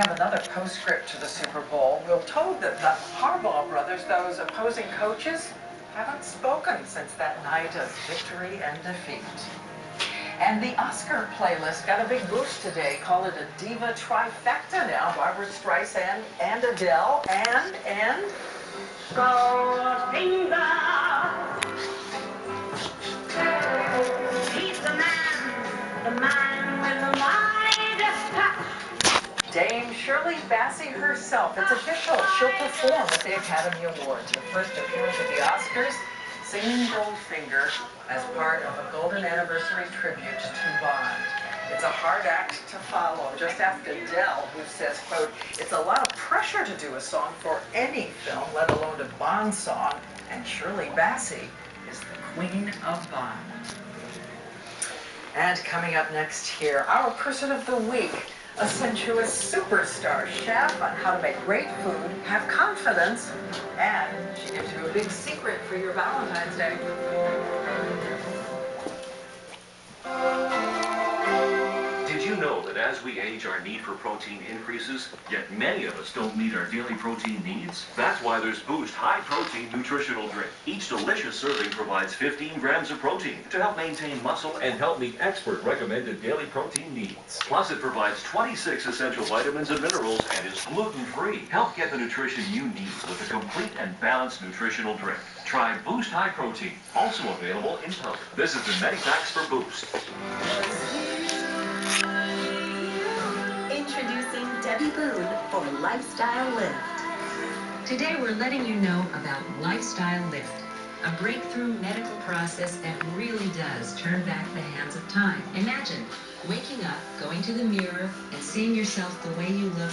have another postscript to the Super Bowl. We're told that the Harbaugh brothers, those opposing coaches, haven't spoken since that night of victory and defeat. And the Oscar playlist got a big boost today. Call it a diva trifecta now. Barbra Streisand and Adele and, and... Goldfinger. He's the man, the man with the. Dame Shirley Bassey herself. It's official. She'll perform at the Academy Awards. Her first appearance at the Oscars, singing Goldfinger as part of a golden anniversary tribute to Bond. It's a hard act to follow. Just ask Adele, who says, quote, it's a lot of pressure to do a song for any film, let alone a Bond song. And Shirley Bassey is the queen of Bond. And coming up next here, our person of the week, a sensuous superstar chef on how to make great food, have confidence, and she gives you a big secret for your Valentine's Day. Did you know that as we age, our need for protein increases, yet many of us don't meet our daily protein needs? That's why there's Boost High Protein Nutritional Drink. Each delicious serving provides 15 grams of protein to help maintain muscle and help meet expert recommended daily protein needs. Plus, it provides 26 essential vitamins and minerals and is gluten-free. Help get the nutrition you need with a complete and balanced nutritional drink. Try Boost High Protein, also available in powder. This is the Medifacts for Boost. Boone for Lifestyle Lift. Today we're letting you know about Lifestyle Lift, a breakthrough medical process that really does turn back the hands of time. Imagine waking up, going to the mirror, and seeing yourself the way you look